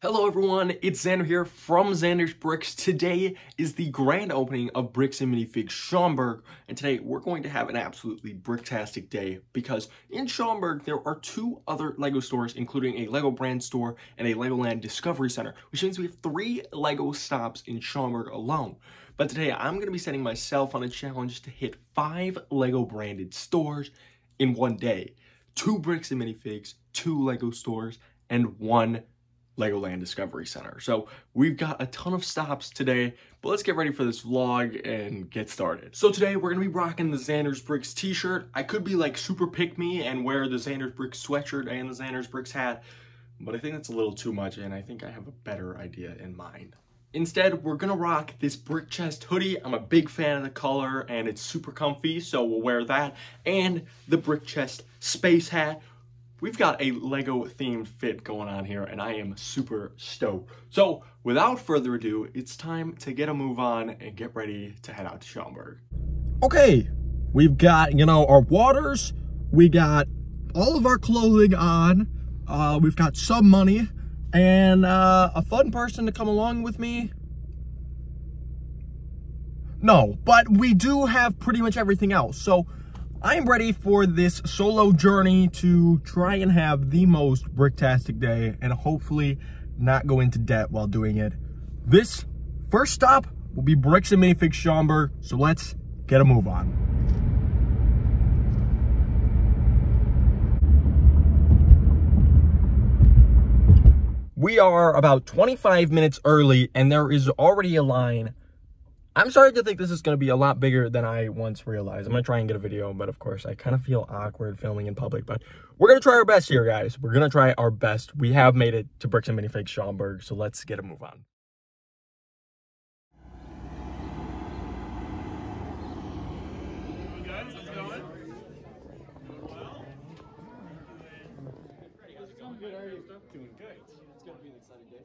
Hello everyone, it's Xander here from Xander's Bricks. Today is the grand opening of Bricks and Minifigs Schaumburg, and today we're going to have an absolutely bricktastic day because in Schaumburg there are two other LEGO stores, including a LEGO brand store and a LEGOland Discovery Center, which means we have three LEGO stops in Schaumburg alone. But today I'm going to be setting myself on a challenge to hit five LEGO branded stores in one day. Two Bricks and Minifigs, two LEGO stores, and one Legoland Discovery Center. So we've got a ton of stops today, but let's get ready for this vlog and get started. So today we're gonna be rocking the Xander's Bricks t-shirt. I could be like super pick me and wear the Xander's Bricks sweatshirt and the Xander's Bricks hat, but I think that's a little too much and I think I have a better idea in mind. Instead, we're gonna rock this brick chest hoodie. I'm a big fan of the color and it's super comfy, so we'll wear that. And the brick chest space hat, we've got a Lego themed fit going on here and I am super stoked. So without further ado, it's time to get a move on and get ready to head out to Schaumburg. Okay, we've got, you know, our waters, we got all of our clothing on, uh, we've got some money, and uh, a fun person to come along with me. No, but we do have pretty much everything else. So I'm ready for this solo journey to try and have the most bricktastic day and hopefully not go into debt while doing it. This first stop will be Bricks and Minifigs Schaumburg, so let's get a move on. We are about 25 minutes early and there is already a line I'm starting to think this is going to be a lot bigger than I once realized. I'm going to try and get a video, but of course, I kind of feel awkward filming in public. But we're going to try our best here, guys. We're going to try our best. We have made it to Bricks and Minifigs Schaumburg, so let's get a move on. Doing good. It's going to be an exciting day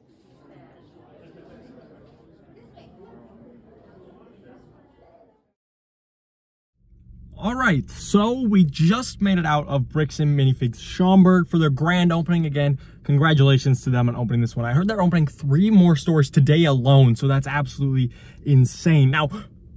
All right, so we just made it out of Bricks and Minifigs Schaumburg for their grand opening. Again, congratulations to them on opening this one. I heard they're opening three more stores today alone, so that's absolutely insane. Now,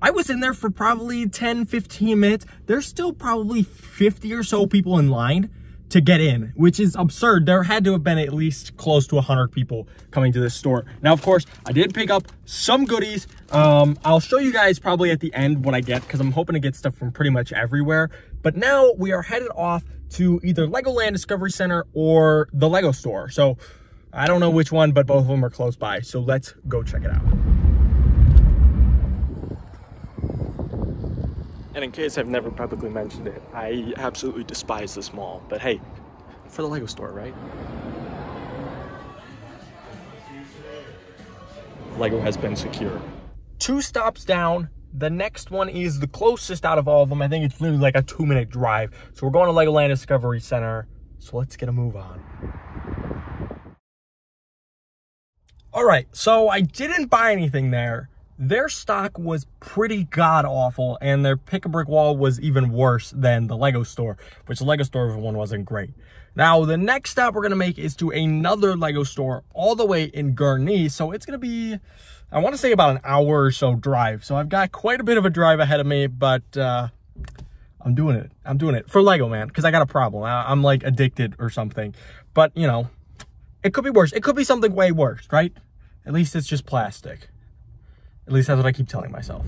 I was in there for probably 10, 15 minutes. There's still probably 50 or so people in line to get in, which is absurd. There had to have been at least close to 100 people coming to this store. Now, of course, I did pick up some goodies. Um, I'll show you guys probably at the end what I get because I'm hoping to get stuff from pretty much everywhere. But now we are headed off to either Legoland Discovery Center or the Lego store. So I don't know which one, but both of them are close by. So let's go check it out. And in case I've never publicly mentioned it, I absolutely despise this mall. But hey, for the Lego store, right? Lego has been secure. Two stops down. The next one is the closest out of all of them. I think it's literally like a two minute drive. So we're going to Legoland Discovery Center. So let's get a move on. All right, so I didn't buy anything there their stock was pretty god awful and their pick a brick wall was even worse than the Lego store, which the Lego store one wasn't great. Now, the next stop we're going to make is to another Lego store all the way in Gurnee. So it's going to be, I want to say about an hour or so drive. So I've got quite a bit of a drive ahead of me, but uh, I'm doing it. I'm doing it for Lego, man, because I got a problem. I, I'm like addicted or something. But, you know, it could be worse. It could be something way worse, right? At least it's just plastic. At least that's what I keep telling myself.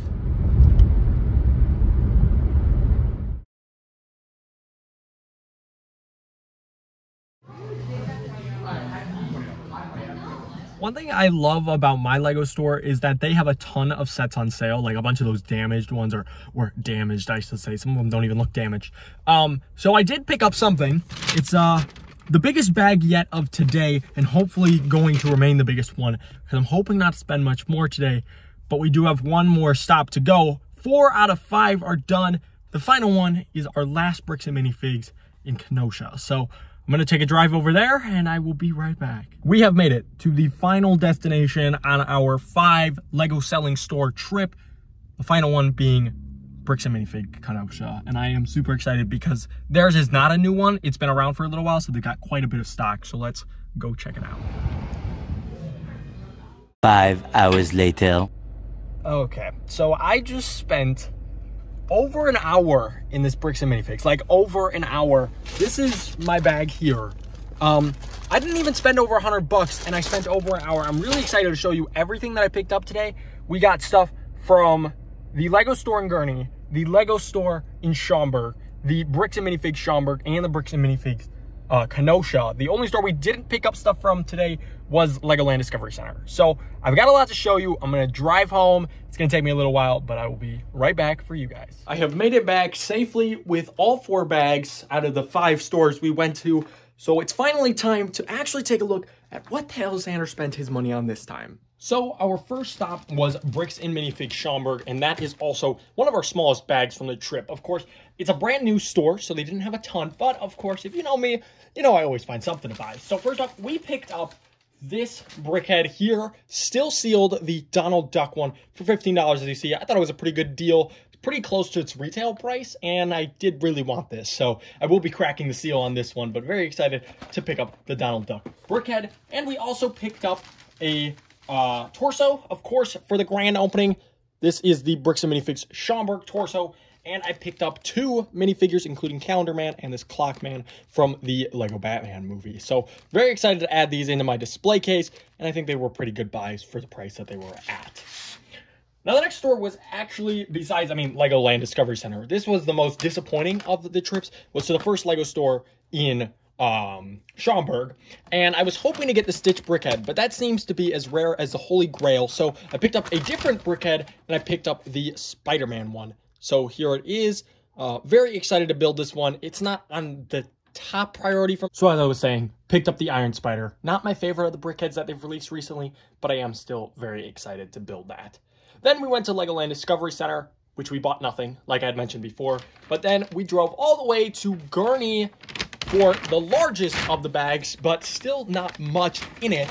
One thing I love about my Lego store is that they have a ton of sets on sale, like a bunch of those damaged ones or, or damaged, I should say. Some of them don't even look damaged. Um, so I did pick up something. It's uh, the biggest bag yet of today and hopefully going to remain the biggest one because I'm hoping not to spend much more today but we do have one more stop to go. Four out of five are done. The final one is our last Bricks and Minifigs in Kenosha. So I'm gonna take a drive over there and I will be right back. We have made it to the final destination on our five Lego selling store trip. The final one being Bricks and Minifig Kenosha. And I am super excited because theirs is not a new one. It's been around for a little while, so they've got quite a bit of stock. So let's go check it out. Five hours later. Okay, so I just spent over an hour in this bricks and minifigs, like over an hour. This is my bag here. Um, I didn't even spend over a hundred bucks and I spent over an hour. I'm really excited to show you everything that I picked up today. We got stuff from the Lego store in Gurnee, the Lego store in Schaumburg, the bricks and minifigs Schaumburg, and the bricks and minifigs uh, Kenosha. The only store we didn't pick up stuff from today was Legoland Discovery Center. So I've got a lot to show you. I'm gonna drive home. It's gonna take me a little while, but I will be right back for you guys. I have made it back safely with all four bags out of the five stores we went to. So it's finally time to actually take a look at what the hell Xander spent his money on this time. So our first stop was Bricks and Minifigs Schaumburg, and that is also one of our smallest bags from the trip. Of course, it's a brand new store, so they didn't have a ton, but of course, if you know me, you know I always find something to buy. So first off, we picked up this brickhead here, still sealed, the Donald Duck one for $15 as you see. I thought it was a pretty good deal pretty close to its retail price, and I did really want this. So I will be cracking the seal on this one, but very excited to pick up the Donald Duck brickhead. And we also picked up a uh, torso, of course, for the grand opening. This is the Bricks and Minifigs Schaumburg torso. And I picked up two minifigures, including Calendar Man and this Clock Man from the Lego Batman movie. So very excited to add these into my display case, and I think they were pretty good buys for the price that they were at. Now, the next store was actually, besides, I mean, Legoland Discovery Center, this was the most disappointing of the trips, was to the first Lego store in um, Schaumburg, and I was hoping to get the Stitch Brickhead, but that seems to be as rare as the Holy Grail, so I picked up a different Brickhead, and I picked up the Spider-Man one. So here it is. Uh, very excited to build this one. It's not on the top priority from so as I was saying picked up the Iron Spider not my favorite of the brickheads that they've released recently but I am still very excited to build that then we went to Legoland Discovery Center, which we bought nothing, like I had mentioned before. But then we drove all the way to Gurnee for the largest of the bags, but still not much in it.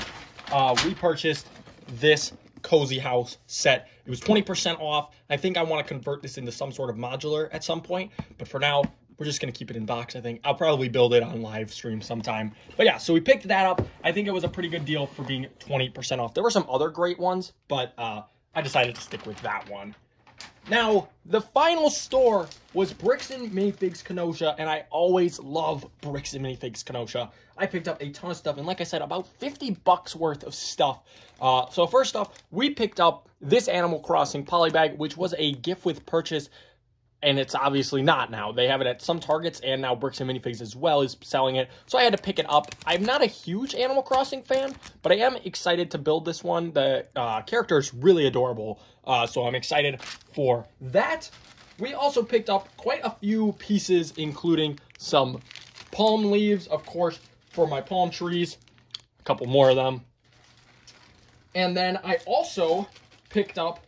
Uh, we purchased this cozy house set. It was 20% off. I think I want to convert this into some sort of modular at some point, but for now, we're just going to keep it in box, I think. I'll probably build it on live stream sometime. But yeah, so we picked that up. I think it was a pretty good deal for being 20% off. There were some other great ones, but uh, I decided to stick with that one. Now, the final store was Bricks and Minifigs Kenosha, and I always love Bricks and Minifigs Kenosha. I picked up a ton of stuff, and like I said, about 50 bucks worth of stuff. Uh, so first off, we picked up this Animal Crossing polybag, which was a gift with purchase and it's obviously not now. They have it at some Targets, and now Bricks and Minifigs as well is selling it. So I had to pick it up. I'm not a huge Animal Crossing fan, but I am excited to build this one. The uh, character is really adorable, uh, so I'm excited for that. We also picked up quite a few pieces, including some palm leaves, of course, for my palm trees. A couple more of them. And then I also picked up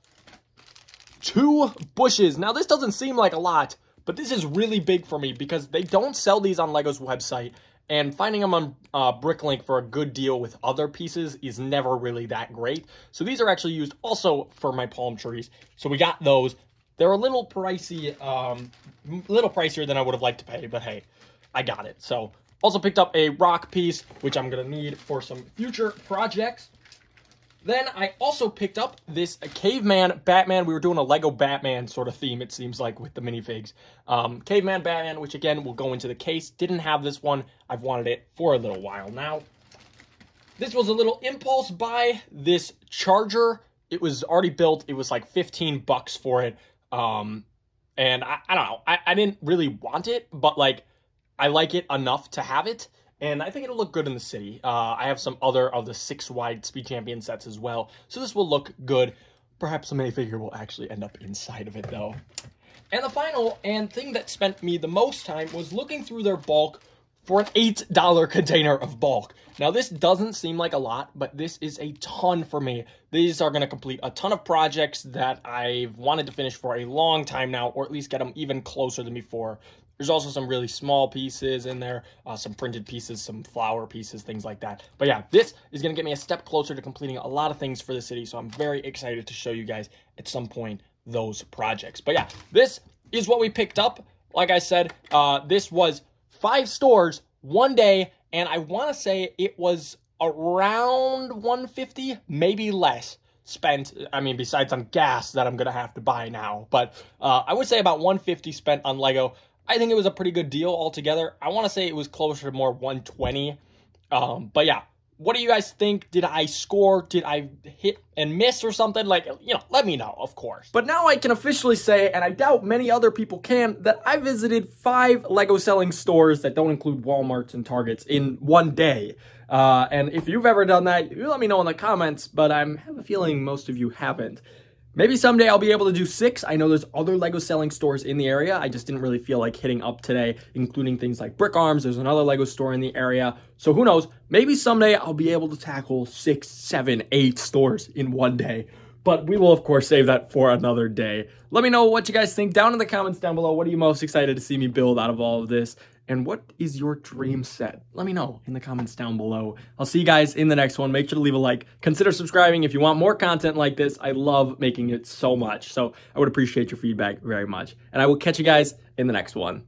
two bushes. Now, this doesn't seem like a lot, but this is really big for me because they don't sell these on LEGO's website, and finding them on uh, Bricklink for a good deal with other pieces is never really that great. So these are actually used also for my palm trees. So we got those. They're a little pricey, um, little pricier than I would have liked to pay, but hey, I got it. So also picked up a rock piece, which I'm going to need for some future projects. Then I also picked up this Caveman Batman. We were doing a Lego Batman sort of theme, it seems like, with the minifigs. Um, Caveman Batman, which again will go into the case. Didn't have this one. I've wanted it for a little while now. This was a little impulse buy. This charger, it was already built. It was like 15 bucks for it. Um, and I, I don't know. I, I didn't really want it, but like, I like it enough to have it and I think it'll look good in the city. Uh, I have some other of the six wide Speed Champion sets as well, so this will look good. Perhaps the minifigure will actually end up inside of it, though. And the final and thing that spent me the most time was looking through their bulk for an $8 container of bulk. Now, this doesn't seem like a lot, but this is a ton for me. These are going to complete a ton of projects that I've wanted to finish for a long time now, or at least get them even closer than before. There's also some really small pieces in there, uh, some printed pieces, some flower pieces, things like that. But yeah, this is going to get me a step closer to completing a lot of things for the city, so I'm very excited to show you guys at some point those projects. But yeah, this is what we picked up. Like I said, uh, this was five stores, one day, and I want to say it was around 150, maybe less spent. I mean, besides some gas that I'm gonna have to buy now, but uh, I would say about 150 spent on Lego. I think it was a pretty good deal altogether. I want to say it was closer to more 120. Um, but yeah, what do you guys think? Did I score? Did I hit and miss or something? Like, you know, let me know, of course. But now I can officially say, and I doubt many other people can, that I visited five Lego selling stores that don't include Walmarts and Targets in one day. Uh, and if you've ever done that, you let me know in the comments, but I have a feeling most of you haven't. Maybe someday I'll be able to do six. I know there's other Lego selling stores in the area. I just didn't really feel like hitting up today, including things like Brick Arms. There's another Lego store in the area. So who knows? Maybe someday I'll be able to tackle six, seven, eight stores in one day. But we will, of course, save that for another day. Let me know what you guys think down in the comments down below. What are you most excited to see me build out of all of this? And what is your dream set? Let me know in the comments down below. I'll see you guys in the next one. Make sure to leave a like. Consider subscribing if you want more content like this. I love making it so much. So I would appreciate your feedback very much. And I will catch you guys in the next one.